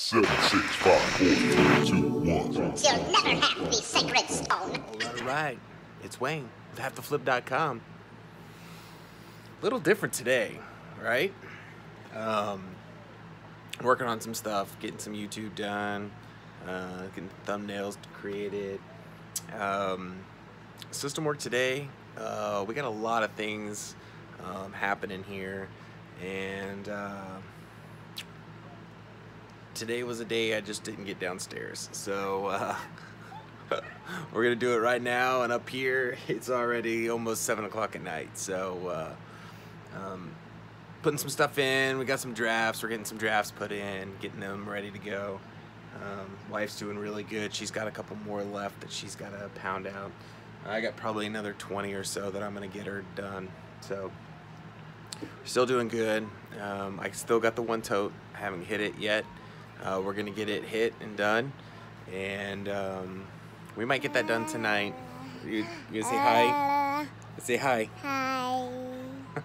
Seven, six, five, four, three, two, one. You'll never have the sacred stone. All right, all right. It's Wayne with HaveToFlip.com. A little different today, right? Um, working on some stuff, getting some YouTube done, uh, getting thumbnails created. Um, system work today. Uh, we got a lot of things um, happening here, and uh, today was a day I just didn't get downstairs. So uh, we're gonna do it right now. And up here, it's already almost seven o'clock at night. So uh, um, putting some stuff in. We got some drafts. We're getting some drafts put in, getting them ready to go. Um, wife's doing really good. She's got a couple more left that she's got to pound out. I got probably another 20 or so that I'm gonna get her done. So still doing good. Um, I still got the one tote. I haven't hit it yet. Uh, we're gonna get it hit and done, and um, we might get that done tonight. You, you gonna say hi? Say hi. Hi.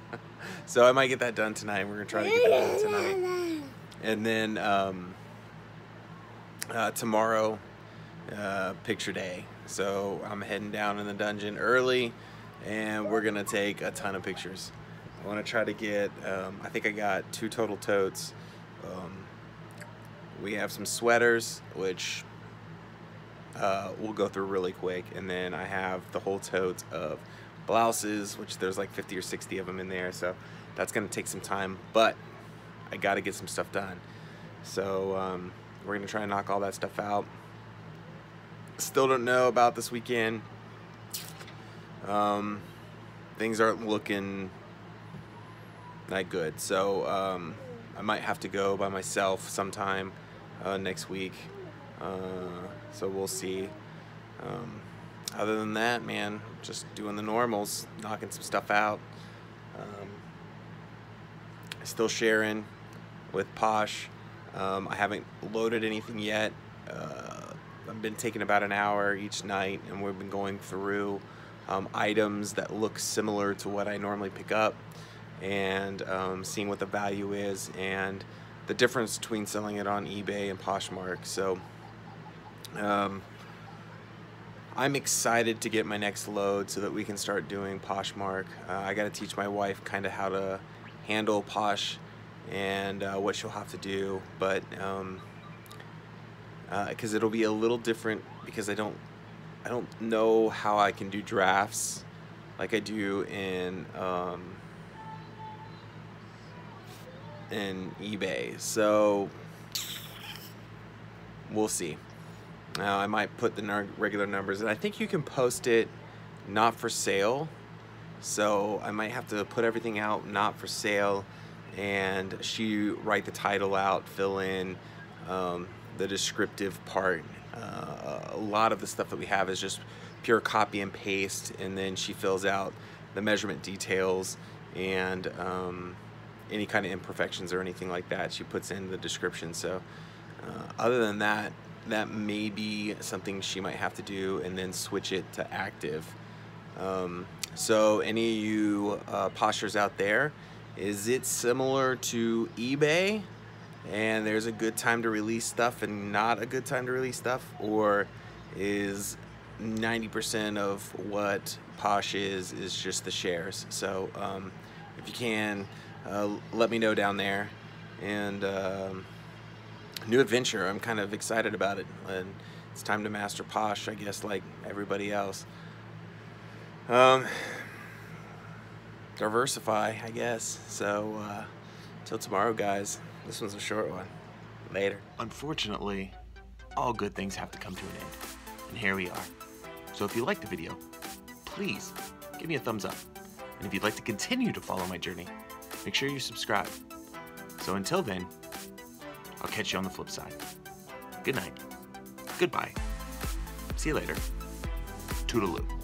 So I might get that done tonight. We're gonna try to get that done tonight, and then um, uh, tomorrow, uh, picture day. So I'm heading down in the dungeon early, and we're gonna take a ton of pictures. I want to try to get. Um, I think I got two total totes. Um, we have some sweaters, which uh, we'll go through really quick, and then I have the whole tote of blouses, which there's like 50 or 60 of them in there. So that's gonna take some time, but I got to get some stuff done. So um, we're gonna try and knock all that stuff out. Still don't know about this weekend. Um, things aren't looking that good. So um, I might have to go by myself sometime uh, next week. Uh, so we'll see. Um, other than that, man, just doing the normals, knocking some stuff out. Um, still sharing with Posh. Um, I haven't loaded anything yet. Uh, I've been taking about an hour each night, and we've been going through um, items that look similar to what I normally pick up and um, seeing what the value is and the difference between selling it on eBay and Poshmark. So um, I'm excited to get my next load so that we can start doing Poshmark. Uh, I got to teach my wife kind of how to handle Posh and uh, what she'll have to do, but because uh, it'll be a little different because I don't I don't know how I can do drafts like I do in um, in eBay. So we'll see. Now I might put the regular numbers, and I think you can post it not for sale. So I might have to put everything out not for sale, and she write the title out, fill in um, the descriptive part. Uh, a lot of the stuff that we have is just pure copy and paste, and then she fills out the measurement details and um, any kind of imperfections or anything like that she puts in the description. So uh, other than that, that may be something she might have to do and then switch it to active. Um, so any of you uh, Poshers out there, is it similar to eBay? And there's a good time to release stuff and not a good time to release stuff? Or is 90% of what Posh is, is just the shares? So um, if you can, uh, let me know down there. And um, new adventure. I'm kind of excited about it. And it's time to master Posh, I guess, like everybody else. Um, diversify, I guess. So, uh, till tomorrow, guys. This one's a short one. Later. Unfortunately, all good things have to come to an end. And here we are. So if you liked the video, please give me a thumbs up. And if you'd like to continue to follow my journey, make sure you subscribe. So until then, I'll catch you on the flip side. Good night. Goodbye. See you later. Toodaloo.